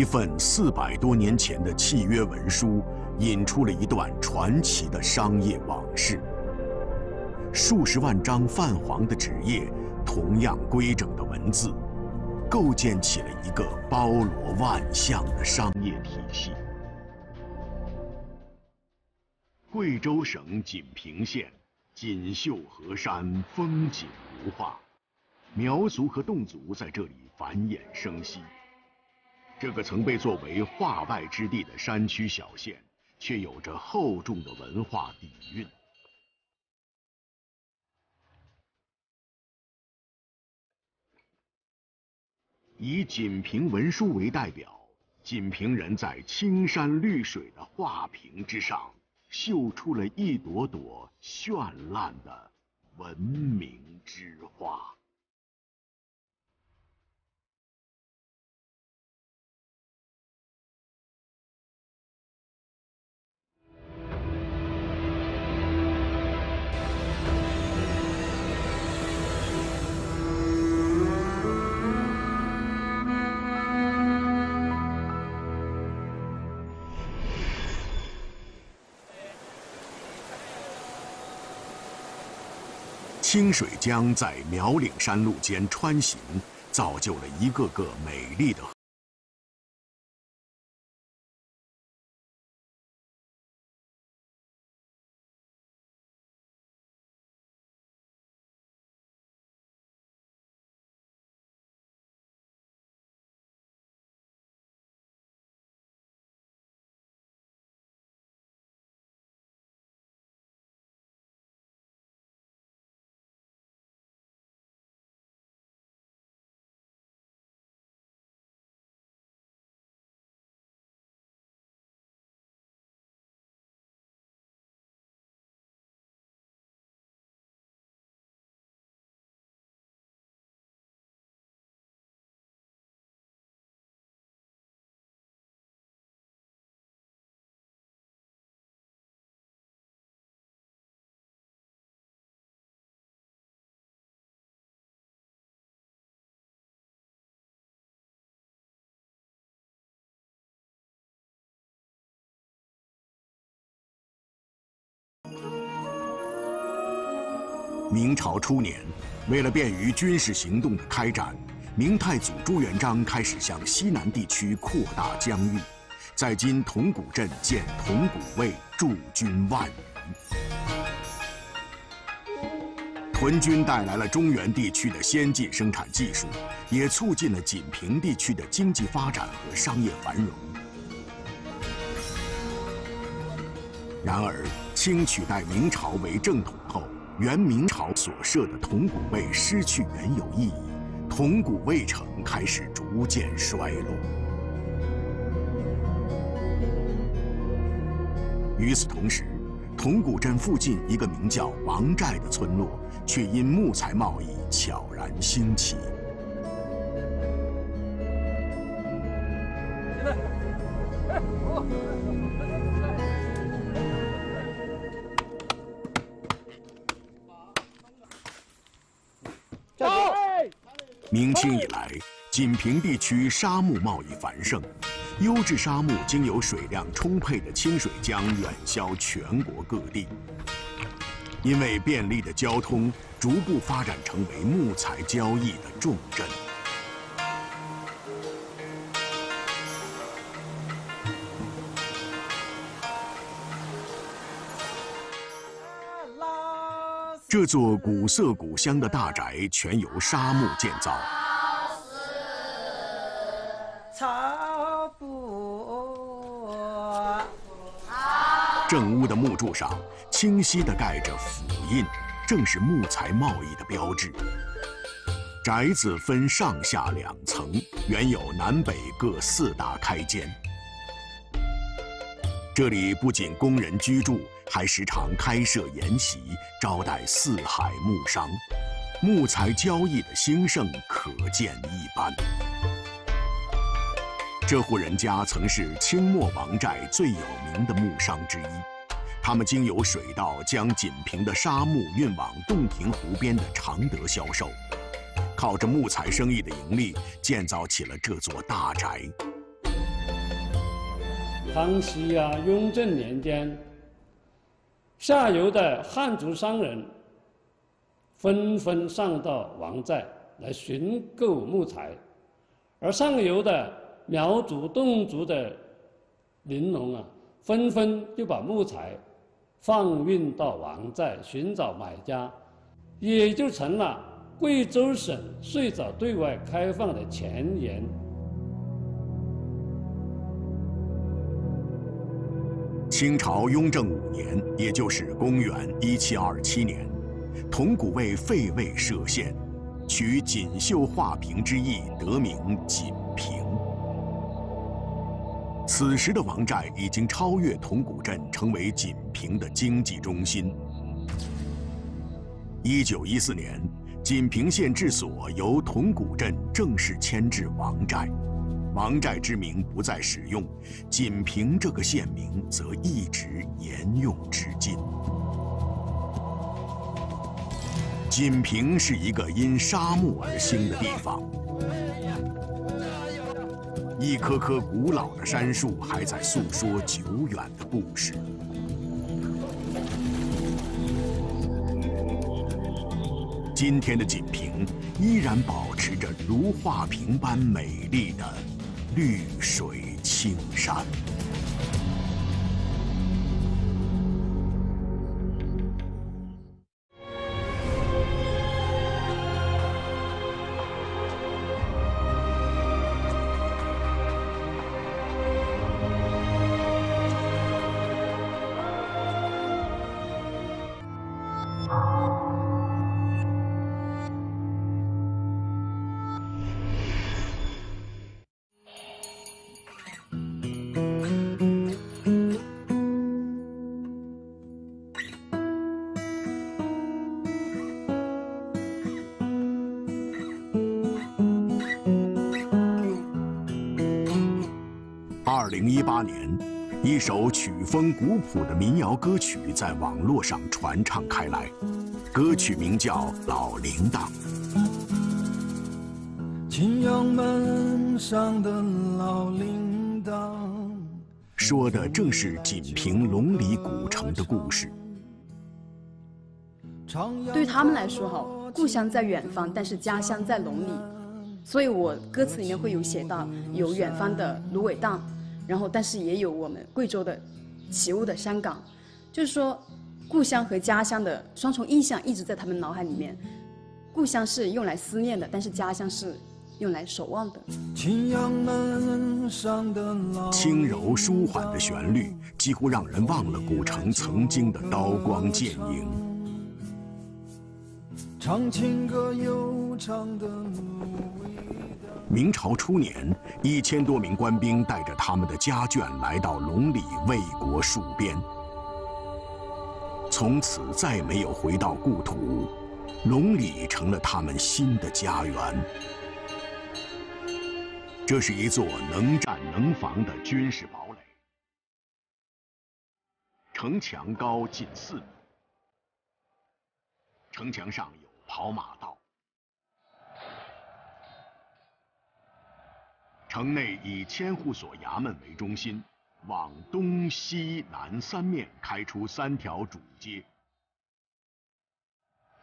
一份四百多年前的契约文书，引出了一段传奇的商业往事。数十万张泛黄的纸页，同样规整的文字，构建起了一个包罗万象的商业体系。贵州省锦屏县，锦绣河山，风景如画，苗族和侗族在这里繁衍生息。这个曾被作为化外之地的山区小县，却有着厚重的文化底蕴。以锦屏文书为代表，锦屏人在青山绿水的画屏之上，绣出了一朵朵绚烂的文明之花。清水江在苗岭山路间穿行，造就了一个个美丽的。明朝初年，为了便于军事行动的开展，明太祖朱元璋开始向西南地区扩大疆域，在今铜鼓镇建铜鼓卫，驻军万余。屯军带来了中原地区的先进生产技术，也促进了锦屏地区的经济发展和商业繁荣。然而，清取代明朝为正统后，元明朝所设的铜鼓卫失去原有意义，铜鼓卫城开始逐渐衰落。与此同时，铜鼓镇附近一个名叫王寨的村落，却因木材贸易悄然兴起。锦屏地区沙木贸易繁盛，优质沙木经由水量充沛的清水江远销全国各地。因为便利的交通，逐步发展成为木材交易的重镇。这座古色古香的大宅全由沙木建造。正屋的木柱上清晰地盖着府印，正是木材贸易的标志。宅子分上下两层，原有南北各四大开间。这里不仅工人居住。还时常开设筵席，招待四海木商，木材交易的兴盛可见一斑。这户人家曾是清末王寨最有名的木商之一，他们经由水道将锦屏的沙木运往洞庭湖边的常德销售，靠着木材生意的盈利，建造起了这座大宅。康熙啊、雍正年间，下游的汉族商人纷纷上到王寨来寻购木材，而上游的苗族、侗族的林农啊，纷纷就把木材放运到王寨寻找买家，也就成了贵州省最早对外开放的前沿。清朝雍正五年，也就是公元一七二七年，铜鼓为废位设县，取锦绣画屏之意，得名锦。此时的王寨已经超越铜鼓镇，成为锦屏的经济中心。一九一四年，锦屏县治所由铜鼓镇正式迁至王寨。王寨之名不再使用，锦屏这个县名则一直沿用至今。锦屏是一个因沙漠而兴的地方，一棵棵古老的杉树还在诉说久远的故事。今天的锦屏依然保持着如画屏般美丽的。绿水青山。零一八年，一首曲风古朴的民谣歌曲在网络上传唱开来，歌曲名叫《老铃铛》。青阳门上的老铃铛，说的正是锦屏龙里古城的故事。对他们来说，哈，故乡在远方，但是家乡在龙里，所以我歌词里面会有写到有远方的芦苇荡。然后，但是也有我们贵州的起雾的香港，就是说，故乡和家乡的双重印象一直在他们脑海里面。故乡是用来思念的，但是家乡是用来守望的。轻柔舒缓的旋律，几乎让人忘了古城曾经的刀光剑影。唱情歌悠长的明朝初年，一千多名官兵带着他们的家眷来到龙里为国戍边，从此再没有回到故土，龙里成了他们新的家园。这是一座能战能防的军事堡垒，城墙高近四米，城墙上跑马道。城内以千户所衙门为中心，往东西南三面开出三条主街。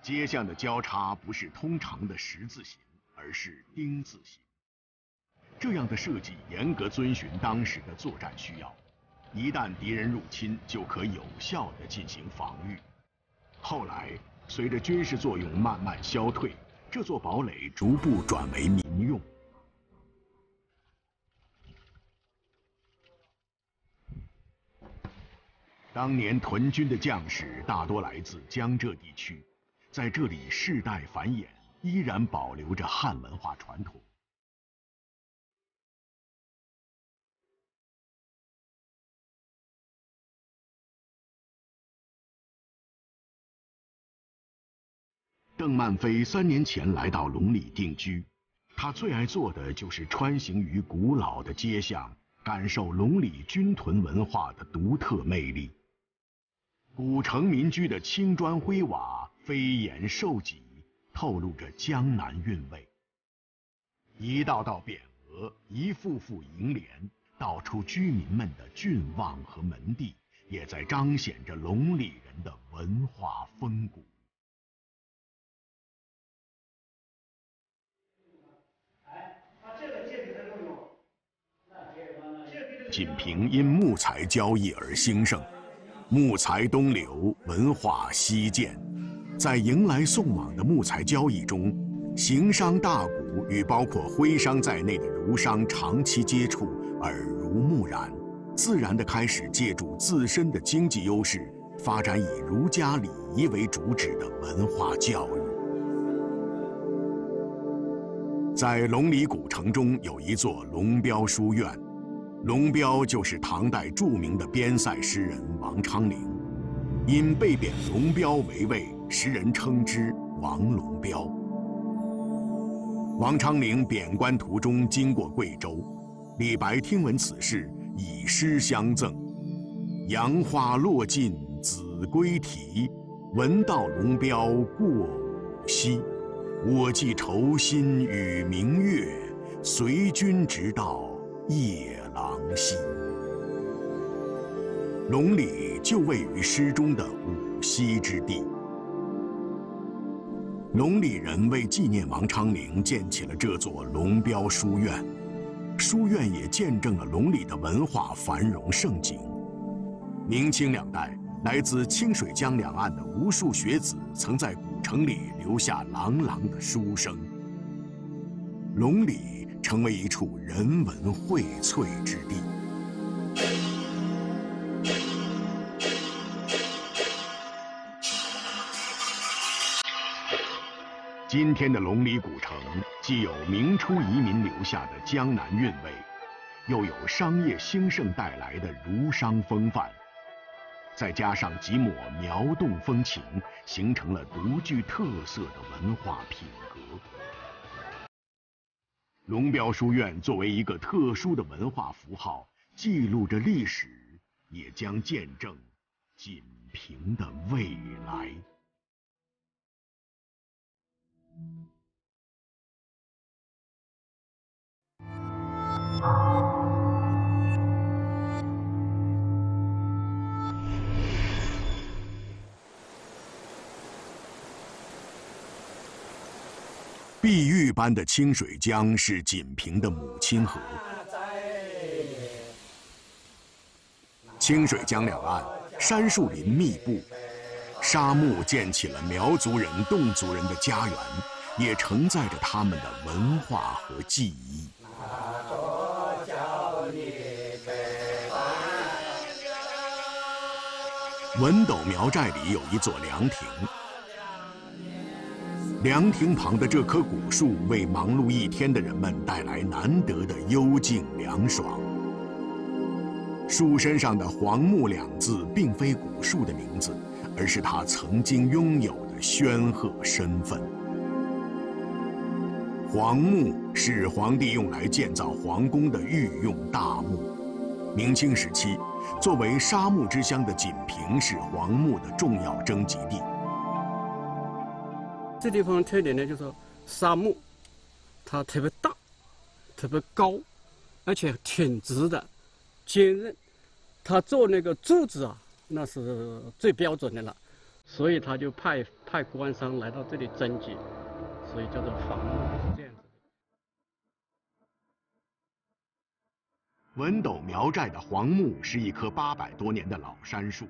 街巷的交叉不是通常的十字形，而是丁字形。这样的设计严格遵循当时的作战需要，一旦敌人入侵，就可有效地进行防御。后来，随着军事作用慢慢消退，这座堡垒逐步转为民用。当年屯军的将士大多来自江浙地区，在这里世代繁衍，依然保留着汉文化传统。邓曼飞三年前来到龙里定居，他最爱做的就是穿行于古老的街巷，感受龙里军屯文化的独特魅力。古城民居的青砖灰瓦、飞檐瘦脊，透露着江南韵味。一道道匾额，一副副楹联，道出居民们的郡望和门第，也在彰显着龙里人的文化风骨。仅凭因木材交易而兴盛，木材东流，文化西渐。在迎来送往的木材交易中，行商大贾与包括徽商在内的儒商长期接触，耳濡目染，自然地开始借助自身的经济优势，发展以儒家礼仪为主旨的文化教育。在龙里古城中有一座龙标书院，龙标就是唐代著名的边塞诗人王昌龄，因被贬龙标为尉。时人称之王龙标。王昌龄贬官途中经过贵州，李白听闻此事，以诗相赠：“杨花落尽子规啼，闻道龙标过五溪。我寄愁心与明月，随君直到夜郎溪。”龙里就位于诗中的五溪之地。龙里人为纪念王昌龄，建起了这座龙标书院。书院也见证了龙里的文化繁荣盛景。明清两代，来自清水江两岸的无数学子，曾在古城里留下朗朗的书声。龙里成为一处人文荟萃之地。今天的龙里古城，既有明初移民留下的江南韵味，又有商业兴盛带来的儒商风范，再加上几抹苗侗风情，形成了独具特色的文化品格。龙标书院作为一个特殊的文化符号，记录着历史，也将见证锦屏的未来。碧玉般的清水江是锦屏的母亲河。清水江两岸山树林密布。沙漠建起了苗族人、侗族人的家园，也承载着他们的文化和记忆。文斗苗寨里有一座凉亭，凉亭旁的这棵古树为忙碌一天的人们带来难得的幽静凉爽。树身上的“黄木”两字，并非古树的名字。而是他曾经拥有的煊赫身份。黄木是皇帝用来建造皇宫的御用大木。明清时期，作为沙木之乡的锦屏是黄木的重要征集地。这地方特点呢，就是说沙木，它特别大，特别高，而且挺直的，坚韧。它做那个柱子啊。那是最标准的了，所以他就派派官商来到这里征集，所以叫做仿木是这样子。文斗苗寨的黄木是一棵八百多年的老杉树，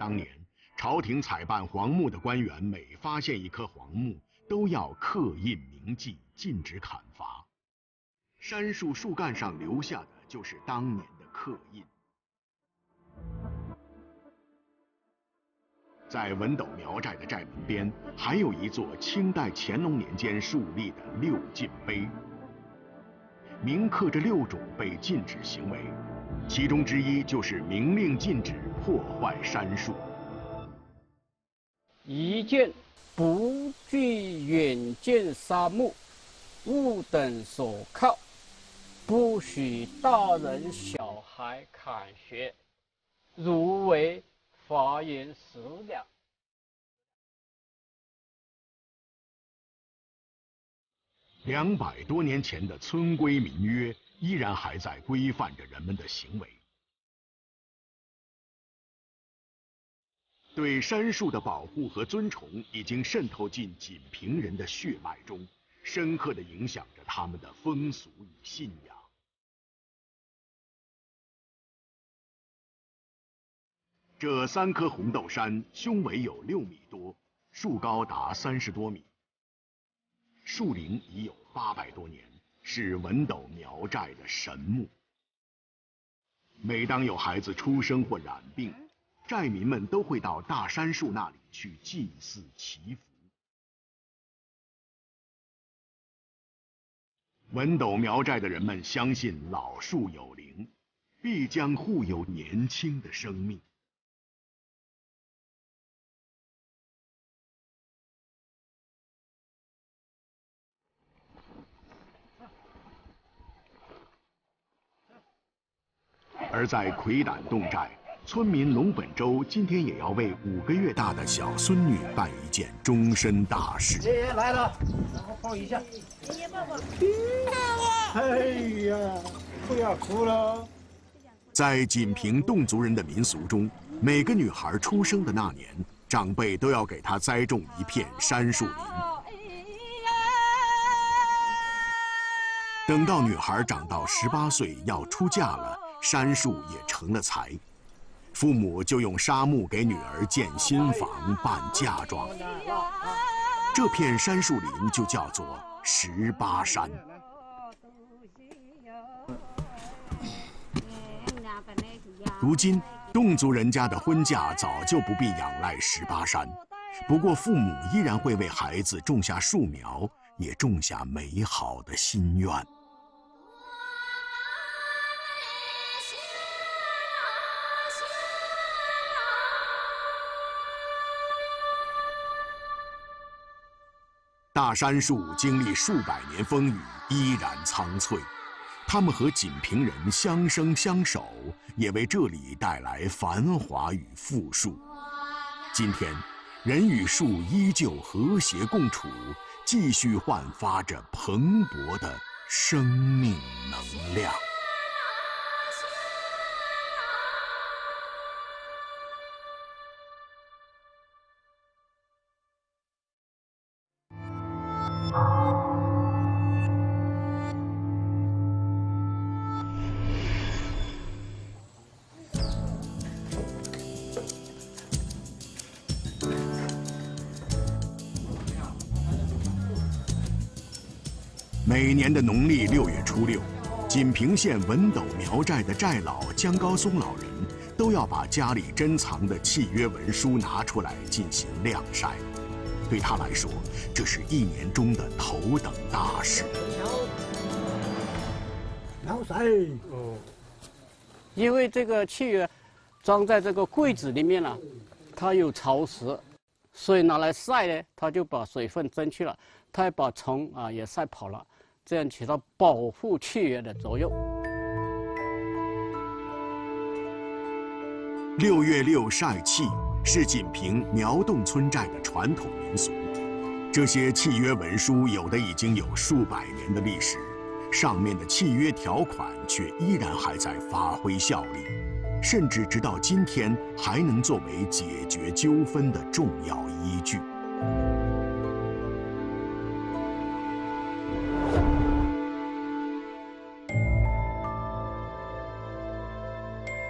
当年朝廷采办黄木的官员每发现一棵黄木，都要刻印铭记，禁止砍伐。杉树树干上留下的就是当年的刻印。在文斗苗寨的寨门边，还有一座清代乾隆年间树立的六禁碑，铭刻着六种被禁止行为，其中之一就是明令禁止破坏杉树。一见不惧远见沙木，勿等所靠，不许大人小孩砍学，如为。发言十两。两百多年前的村规民约依然还在规范着人们的行为。对杉树的保护和尊崇已经渗透进锦屏人的血脉中，深刻地影响着他们的风俗与信仰。这三棵红豆杉胸围有六米多，树高达三十多米，树龄已有八百多年，是文斗苗寨的神木。每当有孩子出生或染病，寨民们都会到大杉树那里去祭祀祈福。文斗苗寨的人们相信老树有灵，必将护佑年轻的生命。而在魁胆洞寨。村民龙本周今天也要为五个月大的小孙女办一件终身大事。爷爷来了，然后抱一下。爷爷抱抱。哎呀，不要哭了。在锦屏侗族人的民俗中，每个女孩出生的那年，长辈都要给她栽种一片杉树林。等到女孩长到十八岁要出嫁了，杉树也成了财。父母就用沙木给女儿建新房、办嫁妆。这片杉树林就叫做十八山。如今，侗族人家的婚嫁早就不必仰赖十八山，不过父母依然会为孩子种下树苗，也种下美好的心愿。大杉树经历数百年风雨，依然苍翠。它们和锦屏人相生相守，也为这里带来繁华与富庶。今天，人与树依旧和谐共处，继续焕发着蓬勃的生命能量。农历六月初六，锦屏县文斗苗寨的寨老江高松老人都要把家里珍藏的契约文书拿出来进行晾晒。对他来说，这是一年中的头等大事。晾晒，哦，因为这个契约装在这个柜子里面了，它有潮湿，所以拿来晒呢，它就把水分蒸去了，它也把虫啊也晒跑了。这样起到保护契约的作用。六月六晒契是锦屏苗侗村寨的传统民俗。这些契约文书有的已经有数百年的历史，上面的契约条款却依然还在发挥效力，甚至直到今天还能作为解决纠纷的重要依据。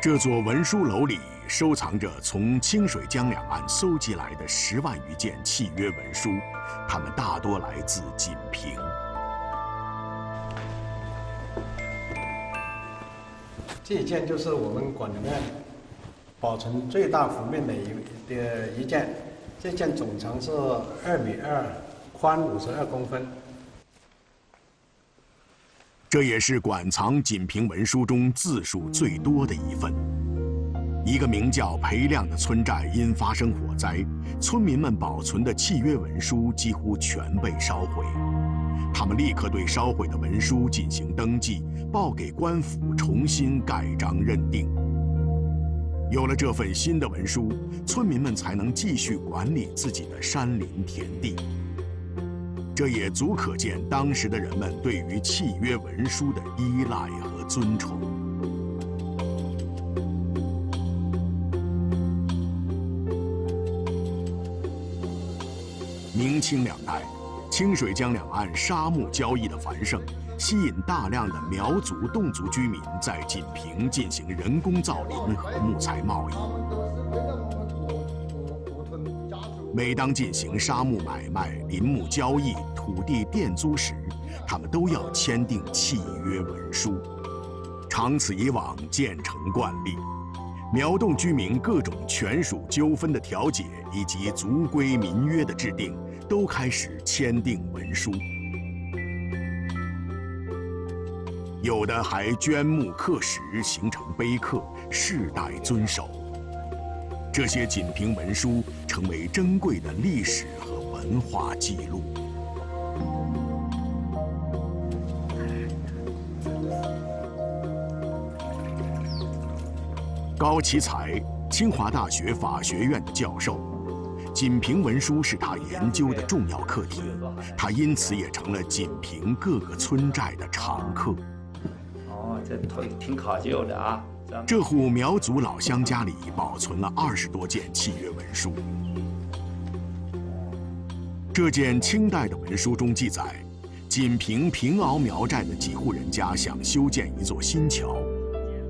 这座文书楼里收藏着从清水江两岸搜集来的十万余件契约文书，它们大多来自锦屏。这一件就是我们馆里面保存最大幅面的一的一件，这件总长是二米二，宽五十二公分。这也是馆藏锦屏文书中字数最多的一份。一个名叫裴亮的村寨因发生火灾，村民们保存的契约文书几乎全被烧毁。他们立刻对烧毁的文书进行登记，报给官府重新盖章认定。有了这份新的文书，村民们才能继续管理自己的山林田地。这也足可见当时的人们对于契约文书的依赖和尊崇。明清两代，清水江两岸沙木交易的繁盛，吸引大量的苗族、侗族居民在锦屏进行人工造林和木材贸易。每当进行沙木买卖、林木交易、土地变租时，他们都要签订契约文书。长此以往，渐成惯例。苗侗居民各种权属纠纷的调解以及族规民约的制定，都开始签订文书。有的还捐木刻石，形成碑刻，世代遵守。这些锦屏文书成为珍贵的历史和文化记录。高奇才，清华大学法学院的教授，锦屏文书是他研究的重要课题，他因此也成了锦屏各个村寨的常客。哦，这挺挺考究的啊。这户苗族老乡家里保存了二十多件契约文书。这件清代的文书中记载，仅凭平鳌苗寨的几户人家想修建一座新桥，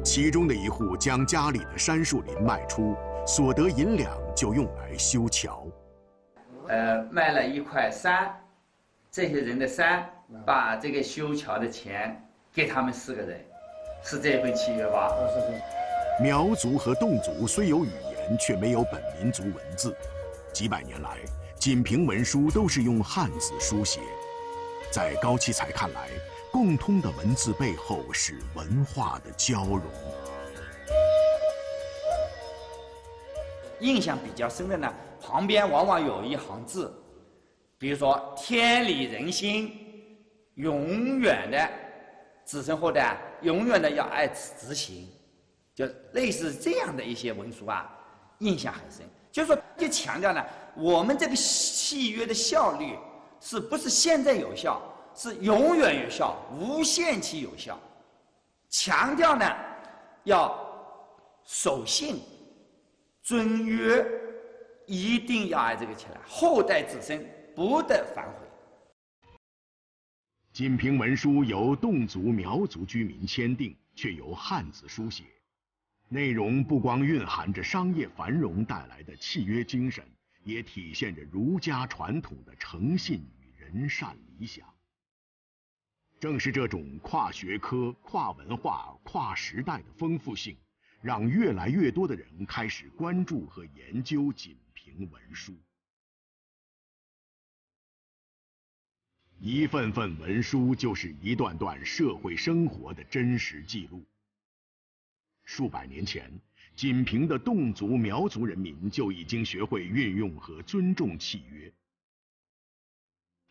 其中的一户将家里的杉树林卖出，所得银两就用来修桥。呃，卖了一块山，这些人的山，把这个修桥的钱给他们四个人。是这份契约吧？苗族和侗族虽有语言，却没有本民族文字。几百年来，仅凭文书都是用汉字书写。在高奇才看来，共通的文字背后是文化的交融。印象比较深的呢，旁边往往有一行字，比如说“天理人心，永远的子孙后代”。永远的要爱执行，就类似这样的一些文书啊，印象很深。就是说，就强调呢，我们这个契约的效率是不是现在有效，是永远有效，无限期有效。强调呢，要守信、遵约，一定要按这个起来，后代子孙不得反悔。锦屏文书由侗族、苗族居民签订，却由汉字书写，内容不光蕴含着商业繁荣带来的契约精神，也体现着儒家传统的诚信与仁善理想。正是这种跨学科、跨文化、跨时代的丰富性，让越来越多的人开始关注和研究锦屏文书。一份份文书就是一段段社会生活的真实记录。数百年前，仅凭的侗族、苗族人民就已经学会运用和尊重契约，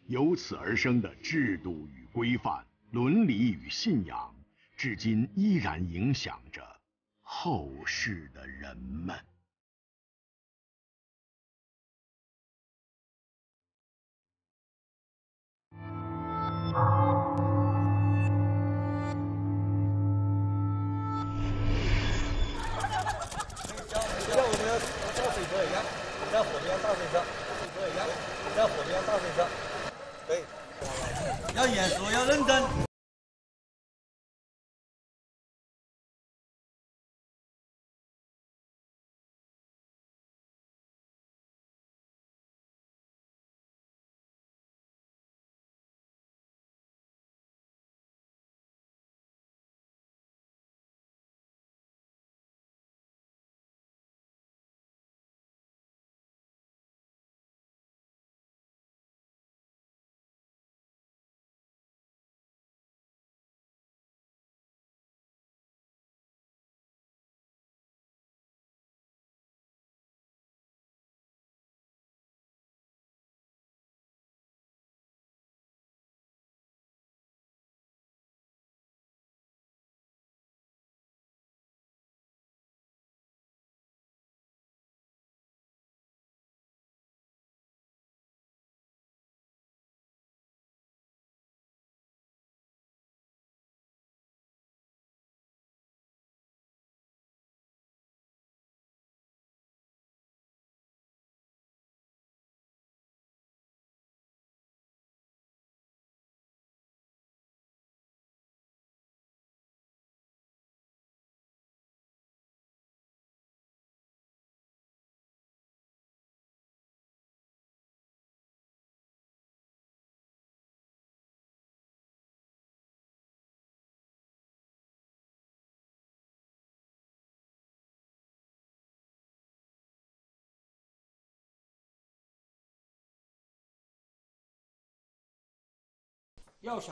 由此而生的制度与规范、伦理与信仰，至今依然影响着后世的人们。像我们要倒水车一样，像火一样倒水车，水车一样，像火一样倒水车，对，要严肃，要认真。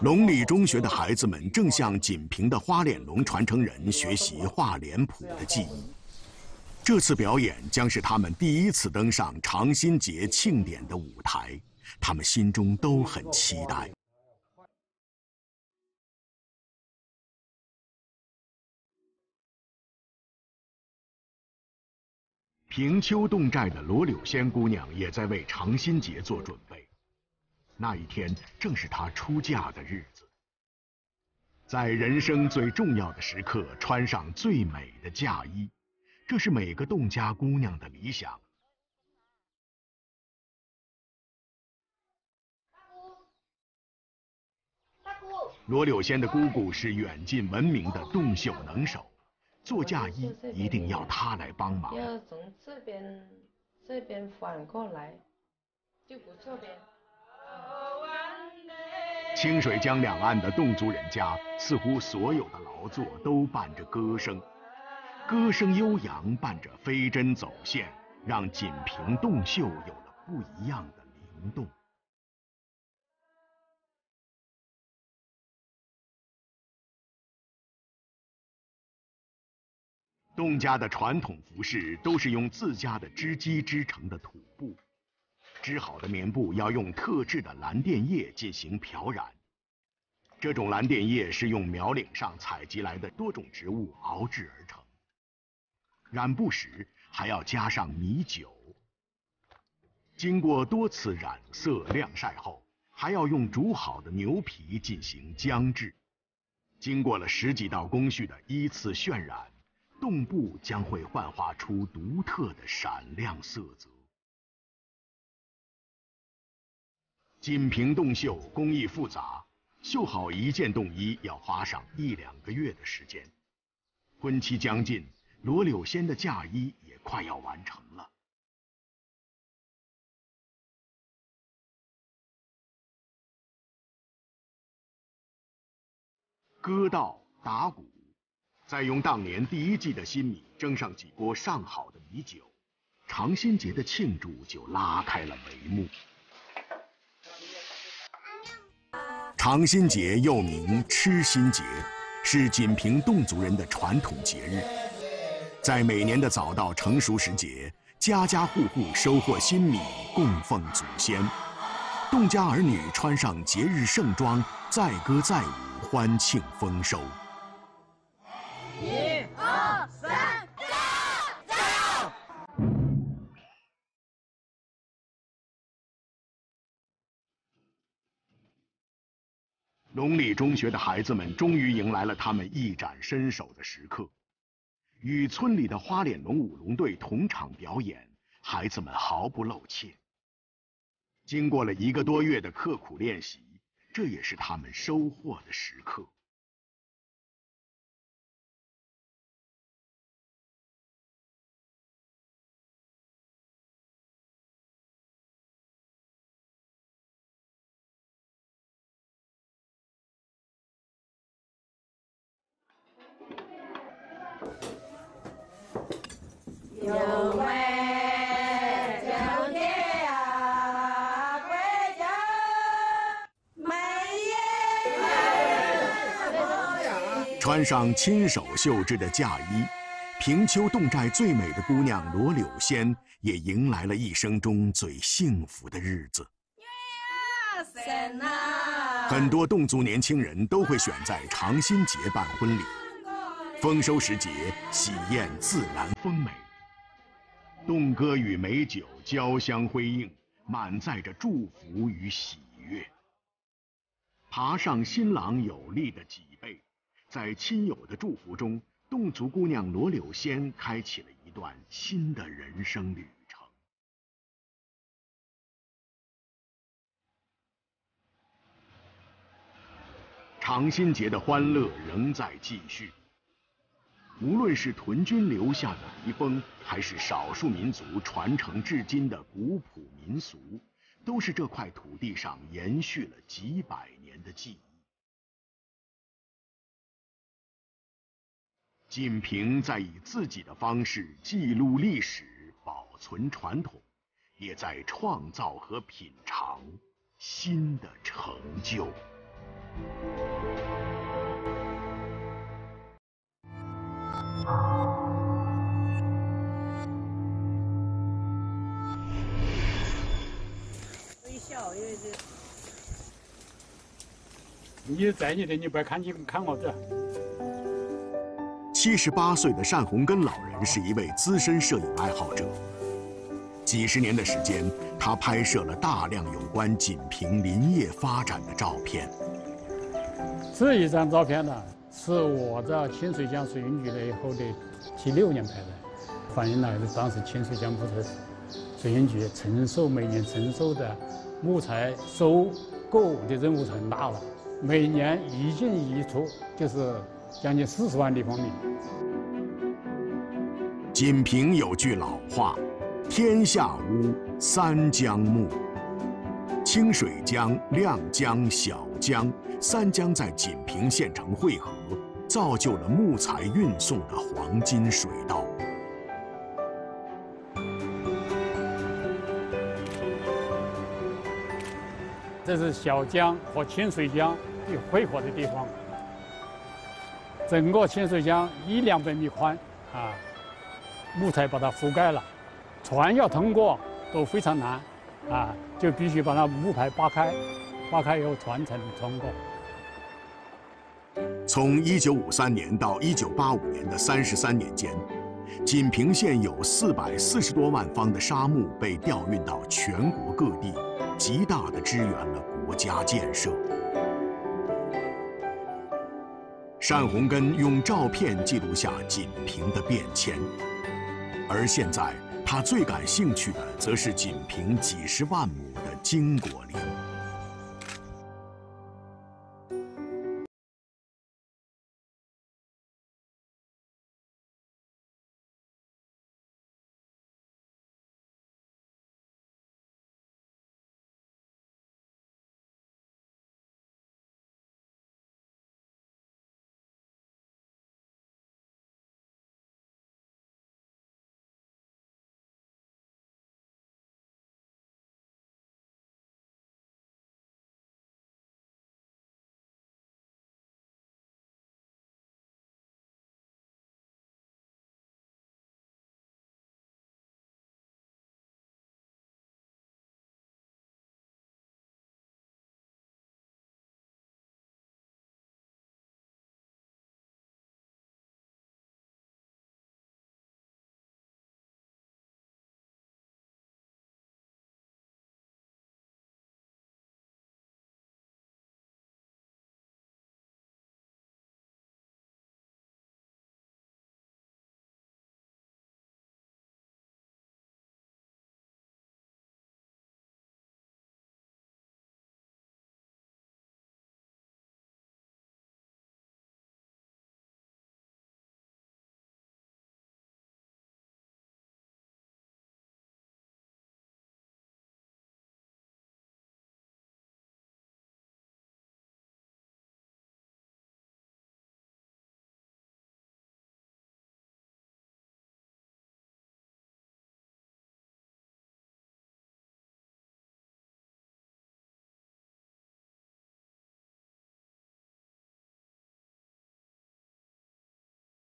龙里中学的孩子们正向锦屏的花脸龙传承人学习画脸谱的技艺。这次表演将是他们第一次登上长新节庆典的舞台，他们心中都很期待。平丘洞寨的罗柳仙姑娘也在为长新节做准备。那一天正是她出嫁的日子，在人生最重要的时刻穿上最美的嫁衣，这是每个侗家姑娘的理想。罗柳仙的姑姑是远近闻名的洞绣能手。做嫁衣一定要她来帮忙。要从这边这边反过来，就不错边。清水江两岸的侗族人家，似乎所有的劳作都伴着歌声，歌声悠扬，伴着飞针走线，让锦屏洞绣有了不一样的灵动。侗家的传统服饰都是用自家的织机织成的土，织好的棉布要用特制的蓝靛叶进行漂染。这种蓝靛叶是用苗岭上采集来的多种植物熬制而成。染布时还要加上米酒。经过多次染色晾晒后，还要用煮好的牛皮进行浆制。经过了十几道工序的依次渲染。洞布将会幻化出独特的闪亮色泽。锦屏洞绣工艺复杂，绣好一件洞衣要花上一两个月的时间。婚期将近，罗柳仙的嫁衣也快要完成了。歌道打鼓。再用当年第一季的新米蒸上几锅上好的米酒，长新节的庆祝就拉开了帷幕。长新节又名吃新节，是锦屏侗族人的传统节日。在每年的早稻成熟时节，家家户户收获新米，供奉祖先。侗家儿女穿上节日盛装，载歌载舞，欢庆丰收。龙里中学的孩子们终于迎来了他们一展身手的时刻，与村里的花脸龙舞龙队同场表演，孩子们毫不露怯。经过了一个多月的刻苦练习，这也是他们收获的时刻。穿上亲手绣制的嫁衣，平丘洞寨最美的姑娘罗柳仙也迎来了一生中最幸福的日子。很多侗族年轻人都会选在长新节办婚礼，丰收时节喜宴自然丰美。侗歌与美酒交相辉映，满载着祝福与喜悦。爬上新郎有力的脊背，在亲友的祝福中，侗族姑娘罗柳仙开启了一段新的人生旅程。长新节的欢乐仍在继续。无论是屯军留下的遗风，还是少数民族传承至今的古朴民俗，都是这块土地上延续了几百年的记忆。锦屏在以自己的方式记录历史、保存传统，也在创造和品尝新的成就。微笑，因为这。你在你的，你不要看你看我这。七十八岁的单洪根老人是一位资深摄影爱好者。几十年的时间，他拍摄了大量有关锦屏林业发展的照片。这一张照片呢，是我在清水江水运局了以后的七六年拍的，反映了当时清水江木头水运局承受每年承受的木材收购的任务是很大了，每年一进一出就是将近四十万立方米。锦屏有句老话。天下屋，三江木。清水江、亮江、小江三江在锦屏县城汇合，造就了木材运送的黄金水道。这是小江和清水江的汇合的地方。整个清水江一两百米宽，啊，木材把它覆盖了。船要通过都非常难，啊，就必须把那木牌扒开，扒开以后船才能通过。从一九五三年到一九八五年的三十三年间，锦屏县有四百四十多万方的沙木被调运到全国各地，极大的支援了国家建设。单洪根用照片记录下锦屏的变迁，而现在。他最感兴趣的，则是仅凭几十万亩的金果林。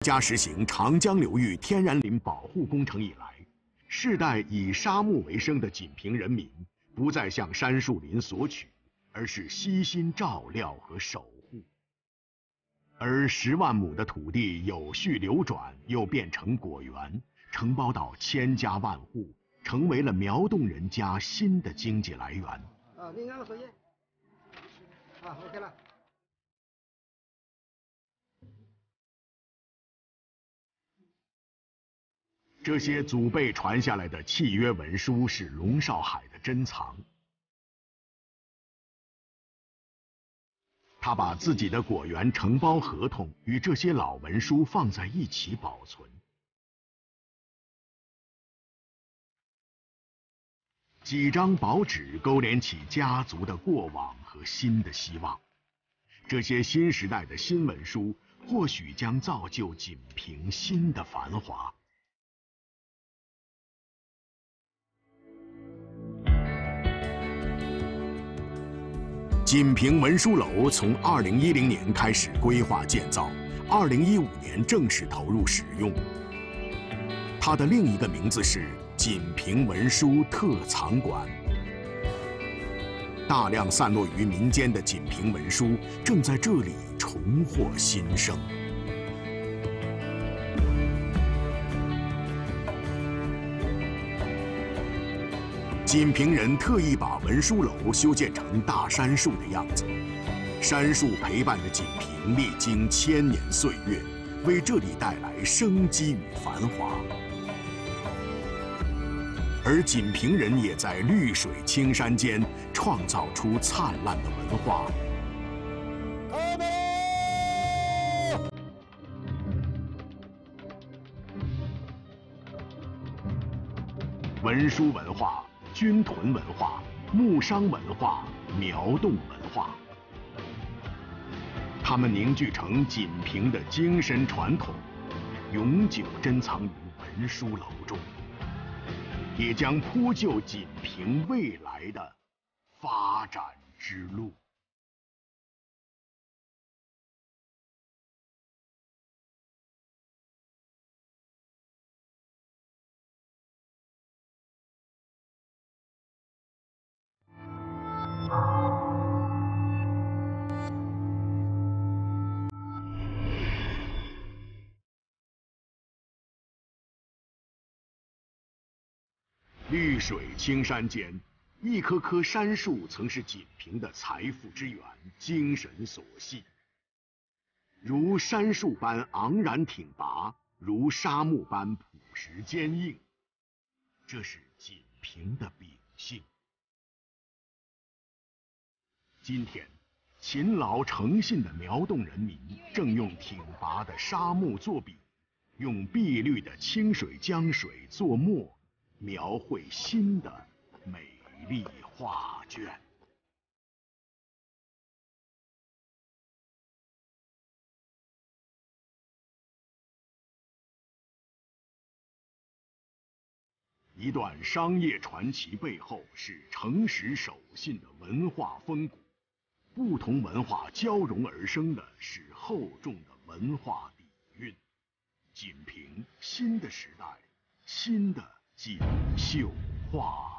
家实行长江流域天然林保护工程以来，世代以沙木为生的锦屏人民不再向杉树林索取，而是悉心照料和守护。而十万亩的土地有序流转，又变成果园，承包到千家万户，成为了苗侗人家新的经济来源。啊，你按了作业。啊，OK 了。这些祖辈传下来的契约文书是龙少海的珍藏。他把自己的果园承包合同与这些老文书放在一起保存。几张薄纸勾连起家族的过往和新的希望。这些新时代的新文书，或许将造就锦屏新的繁华。锦屏文书楼从2010年开始规划建造，2015年正式投入使用。它的另一个名字是锦屏文书特藏馆。大量散落于民间的锦屏文书正在这里重获新生。锦屏人特意把文书楼修建成大杉树的样子，杉树陪伴着锦屏历经千年岁月，为这里带来生机与繁华。而锦屏人也在绿水青山间创造出灿烂的文化。文殊文化。军屯文化、牧商文化、苗侗文化，它们凝聚成锦屏的精神传统，永久珍藏于文书楼中，也将铺就锦屏未来的发展之路。绿水青山间，一棵棵杉树曾是锦屏的财富之源、精神所系。如杉树般昂然挺拔，如沙木般朴实坚硬，这是锦屏的秉性。今天，勤劳诚信的苗侗人民正用挺拔的沙木作笔，用碧绿的清水江水作墨。描绘新的美丽画卷。一段商业传奇背后是诚实守信的文化风骨，不同文化交融而生的是厚重的文化底蕴。仅凭，新的时代，新的。锦绣画。